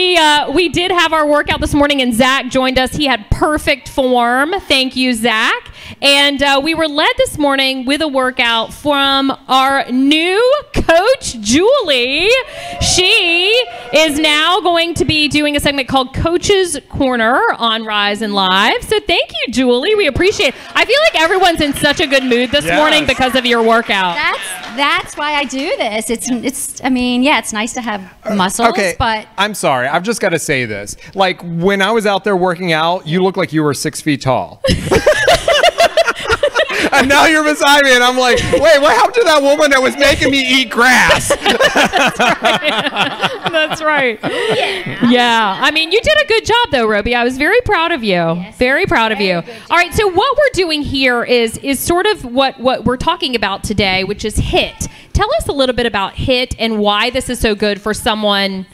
We, uh, we did have our workout this morning, and Zach joined us. He had perfect form. Thank you, Zach. And uh, we were led this morning with a workout from our new coach, Julie. She is now going to be doing a segment called Coach's Corner on Rise and Live. So thank you, Julie. We appreciate it. I feel like everyone's in such a good mood this Yes. morning because of your workout. That's that's why I do this. It's it's. I mean, yeah, it's nice to have muscles, Okay, but I'm sorry. I've just got to say this. Like when I was out there working out, you look like you were six feet tall. and now you're beside me, and I'm like, wait, what happened to that woman that was making me eat grass? That's right. That's right. Yeah. I mean, you did a good job though, Roby. I was very proud of you. very proud of you. All right. So what we're doing here is is sort of what what we're talking about today, which is HIIT. Tell us a little bit about HIIT and why this is so good for someone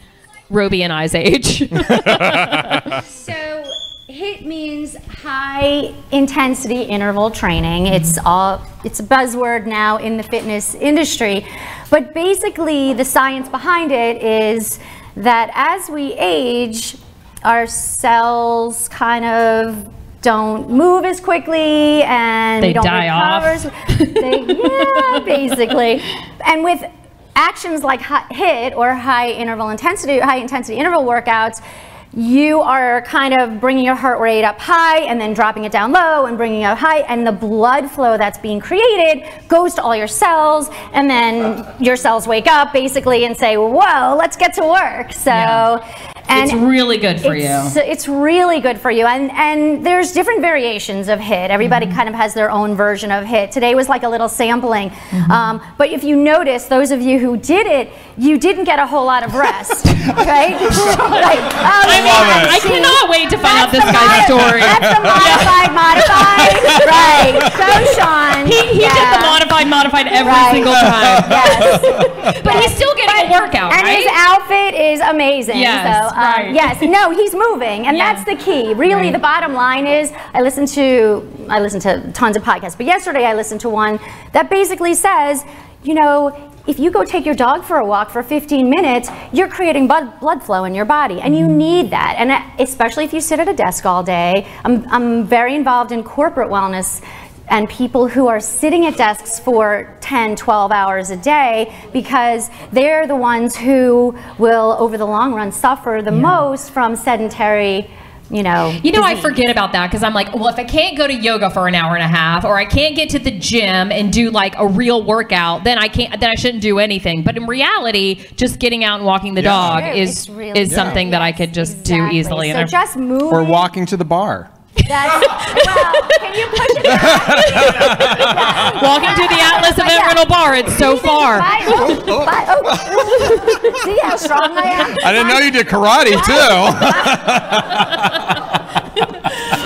Roby and I's age. So HIIT means high intensity interval training. Mm-hmm. It's all it's a buzzword now in the fitness industry. But basically the science behind it is that as we age, our cells kind of don't move as quickly and They don't die off. recover They, yeah, basically. And with actions like HIIT or high interval intensity, high intensity interval workouts, you are kind of bringing your heart rate up high and then dropping it down low and bringing it up high, and the blood flow that's being created goes to all your cells, and then your cells wake up basically and say, "Whoa, let's get to work." So, Yeah. And it's really good for it's, you. it's really good for you, and and there's different variations of HIIT. Everybody Mm-hmm. kind of has their own version of HIIT. Today was like a little sampling, Mm-hmm. um, but if you notice, those of you who did it, you didn't get a whole lot of rest, right? Like, oh, I, mean. I cannot wait to find out this guy's story. That's the modified, modified, right? So Sean, He, he did the modified, modified every Right. single time. Yes. But he's still getting a workout, and right? his outfit is amazing. Yes, so, um, right. yes, no, he's moving, and Yeah. that's the key. Really, Right. the bottom line is, I listen to, I listen to tons of podcasts, but yesterday I listened to one that basically says, you know, if you go take your dog for a walk for 15 minutes, you're creating blood, blood flow in your body, and you need that. And uh, especially if you sit at a desk all day, I'm, I'm very involved in corporate wellness and people who are sitting at desks for 10, 12 hours a day because they're the ones who will, over the long run, suffer the most from sedentary, you know. You know, I forget about that because I'm like, well, if I can't go to yoga for an hour and a half, or I can't get to the gym and do like a real workout, then I can't. Then I shouldn't do anything. But in reality, just getting out and walking the Yeah. dog True. is really is good. something that I could just exactly. do easily. So and just move. or walking to the bar. That's, well, can you push it back? walking to the Atlas Event Yeah. Rental Bar, it's so far. Bye. Oh. Oh. See how strong I am? I didn't know you did karate too.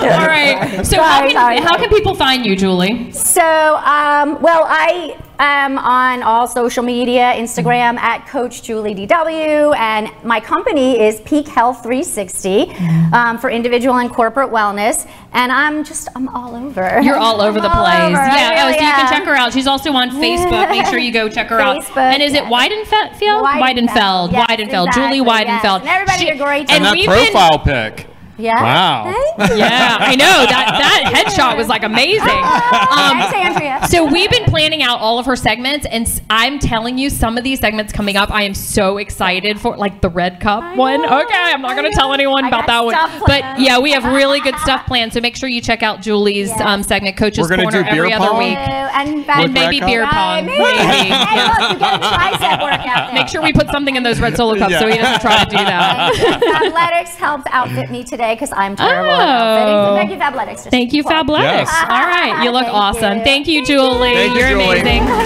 All right. So how can sorry. how can people find you, Julie? So, um, well, I am on all social media, Instagram at Coach Julie DW, and my company is Peak Health 360 um, for individual and corporate wellness. And I'm just, I'm all over. You're all over I'm the all place. over. I Yeah. oh, really so you can check her out. She's also on Facebook. Make sure you go check her out. Facebook, And is it yes. Weidenfeld? Weidenfeld, Weidenfeld. yes, Weidenfeld. Julie exactly, yes. Weidenfeld. And everybody are great And and that we've been- profile pic. Yeah. Wow. Yeah, I know that that headshot was like amazing. Um, Thanks, Andrea. So we've been planning out all of her segments, and s- I'm telling you, some of these segments coming up, I am so excited for, like the red cup I one. know, Okay, I'm not I going to tell anyone I about got that one, stuff but planned. yeah, we have really good stuff planned. So make sure you check out Julie's Yes. um, segment, Coach's We're gonna Corner, do beer every other pong? week, And, and maybe Red Cup? beer Right, pong. maybe. Maybe. Hey, yeah. look, you get a tricep workout there. Make sure we put something in those red solo cups so he doesn't try to do that. Fabletics helped outfit me today because I'm terrible Oh. at outfitting. So oh. thank you, Fabletics. Thank you. Fabletics. Yes. All right, you look Thank awesome. Thank you, Thank you. Julie. Thank you, You're Julie. amazing.